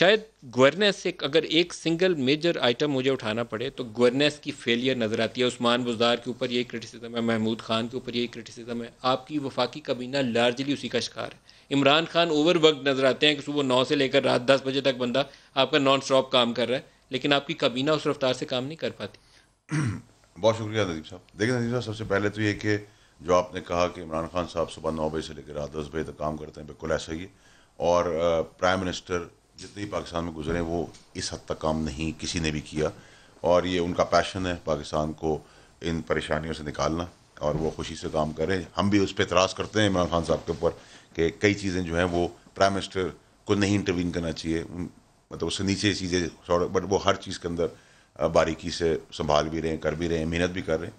शायद गवर्नेंस एक, अगर एक सिंगल मेजर आइटम मुझे उठाना पड़े तो गवर्नेंस की फेलियर नज़र आती है। उस्मान बुजदार के ऊपर यही क्रिटिसिज्म है, महमूद खान के ऊपर यही क्रिटिसिज्म है। आपकी वफाकी कबीना लार्जली उसी का शिकार है। इमरान खान ओवर वर्क नज़र आते हैं कि सुबह नौ से लेकर रात दस बजे तक बंदा आपका नॉन स्टॉप काम कर रहा है, लेकिन आपकी कबीना उस रफ्तार से काम नहीं कर पाती। बहुत शुक्रिया नदीम साहब। देखिए नदीम साहब, सबसे पहले तो ये कि जो आपने कहा कि इमरान खान साहब सुबह नौ बजे से लेकर रात दस बजे तक काम करते हैं, बिल्कुल ऐसा ही और प्राइम मिनिस्टर जितने भी पाकिस्तान में गुजरे वो इस हद तक काम नहीं किसी ने भी किया। और ये उनका पैशन है, पाकिस्तान को इन परेशानियों से निकालना और वो खुशी से काम करें। हम भी उस पर इतराज़ करते हैं इमरान खान साहब के ऊपर कि कई चीज़ें जो हैं, वो प्राइम मिनिस्टर को नहीं इंटरवीन करना चाहिए। मतलब उससे नीचे चीज़ें बट वो हर चीज़ के अंदर बारीकी से संभाल भी रहे हैं, कर भी रहे हैं, मेहनत भी कर रहे हैं।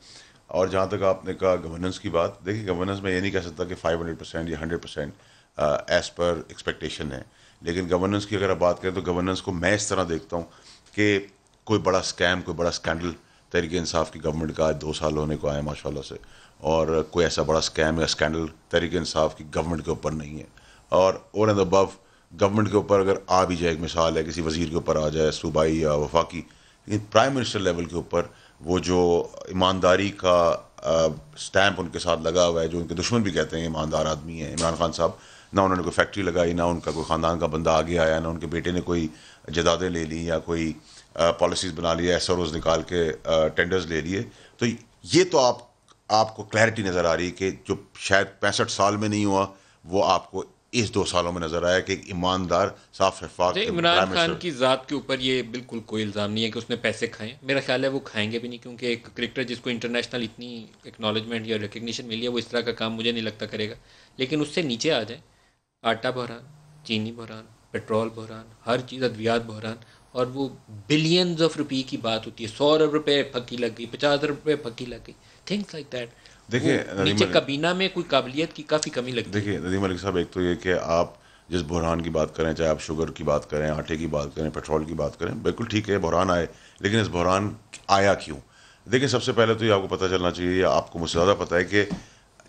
और जहाँ तक आपने कहा गवर्नेंस की बात, देखिए गवर्नेंस में ये नहीं कह सकता कि 500 परसेंट या 100 परसेंट एज पर एक्सपेक्टेशन है। लेकिन गवर्नेंस की अगर आप बात करें तो गवर्नेंस को मैं इस तरह देखता हूँ कि कोई बड़ा स्कैम कोई बड़ा स्कैंडल तरीके इंसाफ की गवर्नमेंट का आज दो साल होने को आया माशाल्लाह से। और कोई ऐसा बड़ा स्कैम या स्कैंडल तरीके इंसाफ की गवर्नमेंट के ऊपर नहीं है। और ओवर एंड अबव गवर्नमेंट के ऊपर अगर आ भी जाए, एक मिसाल है, किसी वज़ीर के ऊपर आ जाए, सूबाई या वफाकी, लेकिन प्राइम मिनिस्टर लेवल के ऊपर वो जो ईमानदारी का स्टैंप उनके साथ लगा हुआ है, जो उनके दुश्मन भी कहते हैं, ईमानदार आदमी है, इमरान खान साहब ना उन्होंने कोई फैक्ट्री लगाई ना उनका कोई ख़ानदान का बंदा आगे आया ना उनके बेटे ने कोई जदादें ले ली या कोई पॉलिसीज़ बना लिया ऐसा रोज़ निकाल के टेंडर्स ले लिए। तो ये तो आप आपको क्लैरिटी नज़र आ रही है कि जो शायद पैंसठ साल में नहीं हुआ वो आपको इस दो सालों में नज़र आया कि एक ईमानदार साफ़ शफाफ इमरान खान की ज़ात के ऊपर ये बिल्कुल कोई इल्ज़ाम नहीं है कि उसने पैसे खाएँ। मेरा ख्याल है वो खाएँगे भी नहीं क्योंकि एक क्रिकेटर जिसको इंटरनेशनल इतनी एक्नॉलेजमेंट या रिकग्निशन मिली है वो इस तरह का काम मुझे नहीं लगता करेगा। लेकिन उससे नीचे आ जाए। आटा बहरान चीनी बहरान पेट्रोल बहरान हर चीज़ अद्वियात बहरान और वो बिलियंस ऑफ़ रुपये की बात होती है सौ अरब रुपये फकी लग गई पचास अरब रुपये फकी लग गई थिंग्स लाइक दैट देखिए नीचे कबीना में कोई काबिलियत की काफ़ी कमी लगती देखिए नदीम मलिक साहब एक तो ये कि आप जिस बहरान की बात करें चाहे आप शुगर की बात करें आटे की बात करें पेट्रोल की बात करें बिल्कुल ठीक है बहरान आए लेकिन इस बहरान आया क्यों? देखिए सबसे पहले तो ये आपको पता चलना चाहिए आपको मुझसे ज़्यादा पता है कि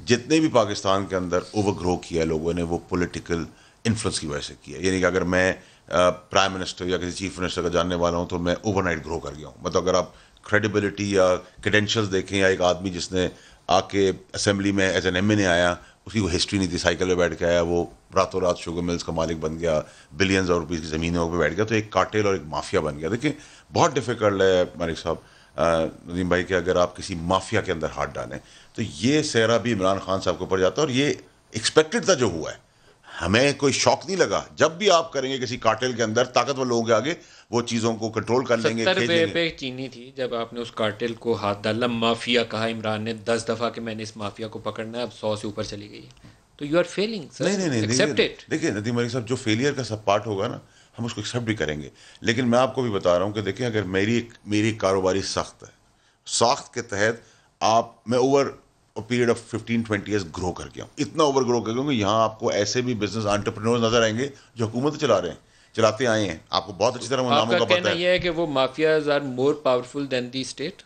जितने भी पाकिस्तान के अंदर ओवर ग्रो किया लोगों ने, वो पॉलिटिकल इन्फ्लुएंस की वजह से किया यानी कि अगर मैं प्राइम मिनिस्टर या किसी चीफ मिनिस्टर का जानने वाला हूँ तो मैं ओवरनाइट ग्रो कर गया हूँ। मतलब अगर आप क्रेडिबिलिटी या क्रेडेंशियल्स देखें, या एक आदमी जिसने आके असेंबली में एज एन एम ने आया, उसकी वो हिस्ट्री नहीं थी साइकिल पे बैठ के आया, वो रातों रात शुगर मिल्स का मालिक बन गया बिलियंस और रुपीज़ की ज़मीनों पर बैठ गया तो एक कार्टेल और एक माफिया बन गया। देखिए, बहुत डिफ़िकल्ट है, मालिक साहब। नदीम भाई कि अगर आप किसी माफिया के अंदर हाथ डालें तो ये सहरा भी इमरान खान साहब के ऊपर जाता है और ये एक्सपेक्टेड था जो हुआ है। हमें कोई शौक नहीं लगा। जब भी आप करेंगे किसी कार्टेल के अंदर ताकतवर लोगों के आगे वो चीज़ों को कंट्रोल कर लेंगे पे, पे चीनी थी जब आपने उस कार्टेल को हाथ डाला माफिया कहा इमरान ने दस दफ़ा कि मैंने इस माफिया को पकड़ना है अब सौ से ऊपर चली गई। तो यू आर फेलिंग नहीं नहीं नहीं देखिए नदीम अली साहब जो फेलियर का सब पार्ट होगा ना हम उसको एक्सेप्ट भी करेंगे। लेकिन मैं आपको भी बता रहा हूँ कि देखिए अगर मेरी मेरी कारोबारी सख्त है साख्त के तहत आप मैं over period of fifteen twenty years grow कर गया हूँ इतना ओवर ग्रो कर गया हूँ यहाँ आपको ऐसे भी बिज़नेस एंटरप्रेन्योर नज़र आएँगे जो हुकूमत चला रहे हैं चलाते आए हैं। आपको बहुत अच्छी तरह नामों का पता है। कि वो mafias are more powerful than the state?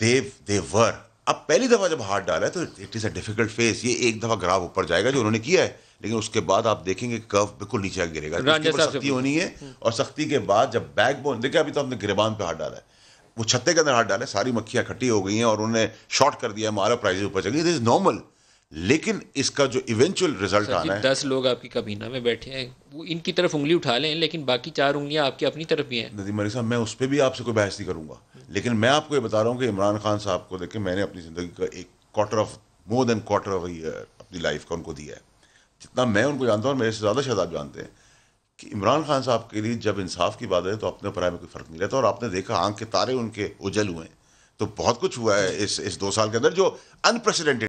देव दे वर अब पहली दफ़ा जब हाथ डाला है तो it is a difficult face ये एक दफ़ा ग्राफ ऊपर जाएगा जो उन्होंने किया है लेकिन उसके बाद आप देखेंगे कर्व बिल्कुल नीचे गिरेगा। सख्ती होनी है और सख्ती के बाद जब बैक बोन देखिए अभी तो हमने गिरबान पे हाथ डाला है। वो छत्ते के अंदर हाथ डाले सारी मक्खियाँ इकट्ठी हो गई हैं और उन्होंने शॉर्ट कर दिया हमारा प्राइजेज ऊपर चल। गई इज़ नॉर्मल लेकिन इसका जो इवेंचुअल रिज़ल्ट आना है दस लोग आपकी कबीना में बैठे हैं वो इनकी तरफ़ उंगली उठा लें लेकिन बाकी चार उंगलियाँ आपकी अपनी तरफ़ भी हैं। नदीम मलिक साहब मैं उस पर भी आपसे कोई बहस नहीं करूँगा। लेकिन मैं आपको ये बता रहा हूँ कि इमरान खान साहब को देखें मैंने अपनी ज़िंदगी का एक quarter of more than quarter of year अपनी लाइफ का उनको दिया है। जितना मैं उनको जानता हूँ मेरे से ज़्यादा शायद आप जानते हैं कि इमरान खान साहब के लिए जब इंसाफ की बात है तो अपने पराए में कोई फ़र्क नहीं रहता और आपने देखा आँख के तारे उनके उजल हुए हैं। तो बहुत कुछ हुआ है इस इस दो साल के अंदर जो अनप्रेसिडेंटेड